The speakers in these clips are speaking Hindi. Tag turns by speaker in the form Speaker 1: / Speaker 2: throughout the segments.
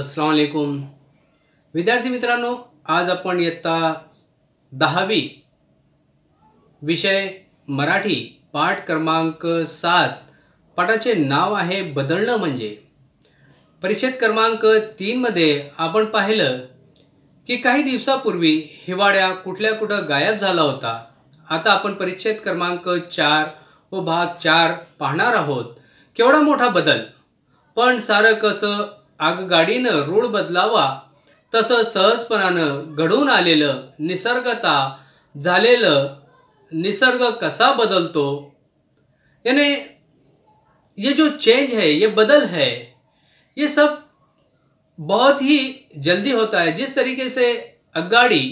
Speaker 1: अस्सलाम वालेकुम विद्यार्थी मित्रांनो आज आपण इयत्ता दहावी विषय मराठी पाठ क्रमांक सात पाठाचे नाव आहे बदलणं म्हणजे. परिषद क्रमांक तीनमध्ये आपण पाहिलं की काही दिवसापूर्वी हिवाळ्या कुठल्या कुठं गायब झाला होता. आता आपण परिच्छेद क्रमांक चार व भाग चार पाहणार आहोत. केवढा मोठा बदल. पण सारं कसं आगगाडीनं रूळ बदलावा तसं सहजपणानं घडून आलेलं निसर्गता निसर्ग कसा बदलतो? यानी ये जो चेंज है, ये बदल है, ये सब बहुत ही जल्दी होता है। जिस तरीके से अगाड़ी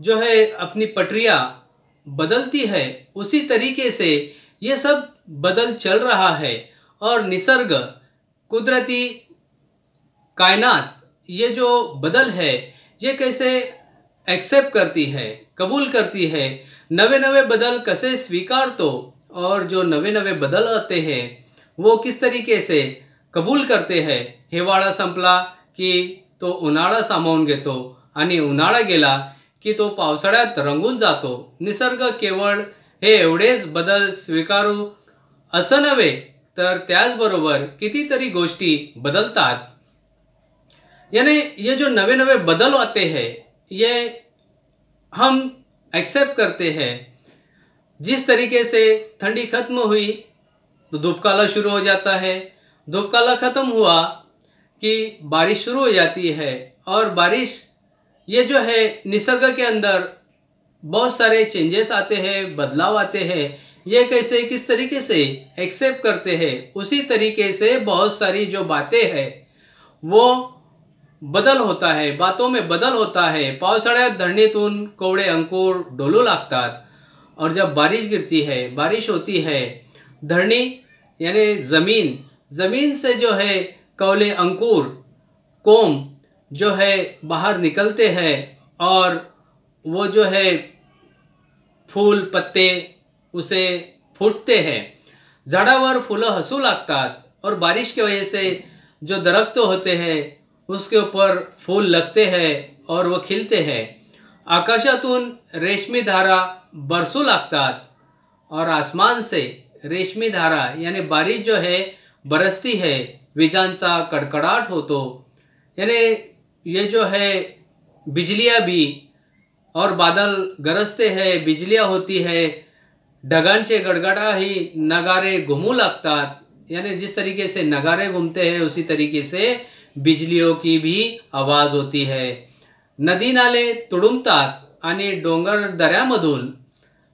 Speaker 1: जो है अपनी पटरियाँ बदलती है, उसी तरीके से ये सब बदल चल रहा है और निसर्ग, कुदरती कायनात, ये जो बदल है, ये कैसे एक्सेप्ट करती है, कबूल करती है? नवे नवे बदल कैसे स्वीकारतो और जो नवे नवे बदल आते हैं, वो किस तरीके से कबूल करते हैं? हिवाळा संपला की तो उन्हाळा सामावून घेतो आणि उन्हाळा गेला की तो पावसाळ्यात रंगून जातो। निसर्ग केवळ हे एवढेच बदल स्वीकारू असं नव्हे, तर त्याचबरोबर कितीतरी गोष्टी बदलतात. यानी ये जो नवे नवे बदल आते हैं, ये हम एक्सेप्ट करते हैं। जिस तरीके से ठंडी खत्म हुई तो धूपकाला शुरू हो जाता है। धूपकाला खत्म हुआ कि बारिश शुरू हो जाती है और बारिश, ये जो है निसर्ग के अंदर बहुत सारे चेंजेस आते हैं, बदलाव आते हैं। ये कैसे, किस तरीके से एक्सेप्ट करते हैं, उसी तरीके से बहुत सारी जो बातें हैं, वो बदल होता है, बातों में बदल होता है। पावसाळ्यात धरणीतून कोवडे अंकुर, डोलू लागतात। और जब बारिश गिरती है, बारिश होती है, धरनी, यानी ज़मीन ज़मीन से जो है कौले, अंकुर, कोम जो है बाहर निकलते हैं और वो जो है फूल, पत्ते, उसे फूटते हैं। झाडावर फुलं हसू लागतात और बारिश की वजह से जो दरख्त होते हैं उसके ऊपर फूल लगते हैं और वो खिलते हैं। आकाशातून रेशमी धारा बरसू लागतात और आसमान से रेशमी धारा, यानी बारिश जो है, बरसती है। विजांचा कड़कड़ाहट हो तो यानी ये जो है, बिजलियाँ भी और बादल गरजते हैं, बिजलियाँ होती है। ढगांचे गड़गड़ा ही नगारे घुमू लागतात यानी जिस तरीके से नगारे घूमते हैं, उसी तरीके से बिजलियों की भी आवाज़ होती है। नदी नाले तुडुंबतात आणि डोंगर दऱ्यामधून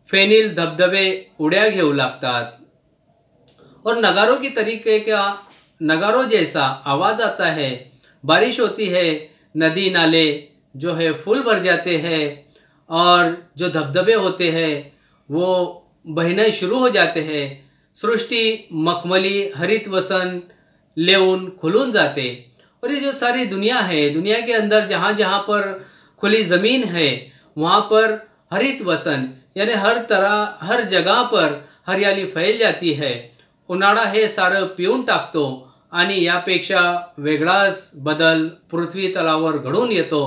Speaker 1: फेनील धबधबे उड्या घेऊ लागतात। और नगारों की तरीके का नगारों जैसा आवाज़ आता है। बारिश होती है, नदी नाले जो है फूल भर जाते हैं और जो धबधबे होते हैं, वो बहने शुरू हो जाते हैं। सृष्टि, मखमली, हरित वसन लेउन खुलून जाते। और ये जो सारी दुनिया है, दुनिया के अंदर जहाँ जहाँ पर खुली ज़मीन है, वहाँ पर हरित वसन, यानी हर तरह, हर जगह पर हरियाली फैल जाती है। उन्हाळा हे सारं पिऊन टाकतो आणि यापेक्षा वेगळाच बदल, पृथ्वी तलावर घडून येतो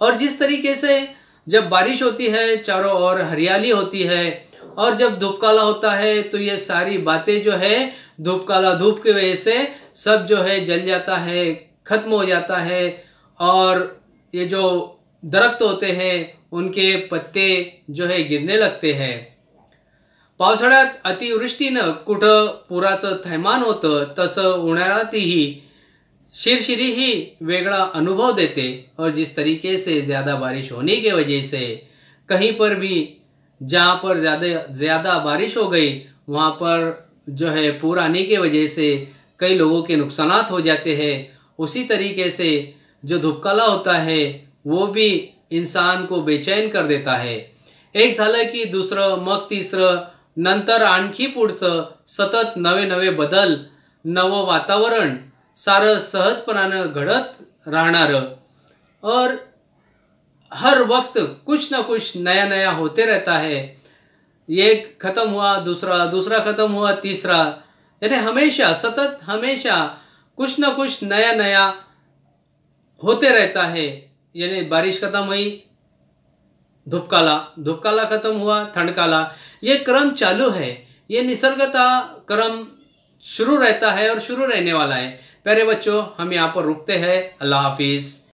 Speaker 1: और जिस तरीके से जब बारिश होती है, चारों ओर हरियाली होती है, और जब धूपकाला होता है तो ये सारी बातें जो है धूपकाला धूप की वजह से सब जो है जल जाता है खत्म हो जाता है और ये जो दरख्त होते हैं, उनके पत्ते जो है गिरने लगते हैं। पावसाळ्यात अतिवृष्टीनं कुठं पुराचं थैमान होतं, तसं उन्हाळ्यातही शिरशिरी ही वेगड़ा अनुभव देते. और जिस तरीके से ज़्यादा बारिश होने की वजह से कहीं पर भी, जहाँ पर ज़्यादा ज़्यादा बारिश हो गई, वहाँ पर जो है पूर आने की वजह से कई लोगों के नुकसान हो जाते हैं। उसी तरीके से जो धुपकाला होता है, वो भी इंसान को बेचैन कर देता है। एक झालं की दुसरं, मग तिसरं, नंतर आणखी पुढचं सतत नवे नवे बदल, नवं वातावरण सारं सहजपणानं घडत राहणारं. और हर वक्त कुछ ना कुछ नया नया होते रहता है। एक खत्म हुआ, दूसरा दूसरा खत्म हुआ, तीसरा, यानी हमेशा, सतत हमेशा कुछ ना कुछ नया नया होते रहता है। यानी बारिश खत्म हुई, धूपकाला धूपकाला खत्म हुआ ठंड काला ये क्रम चालू है। ये निसर्गता क्रम शुरू रहता है और शुरू रहने वाला है। प्यारे बच्चों, हम यहाँ पर रुकते हैं। अल्लाह हाफिज़।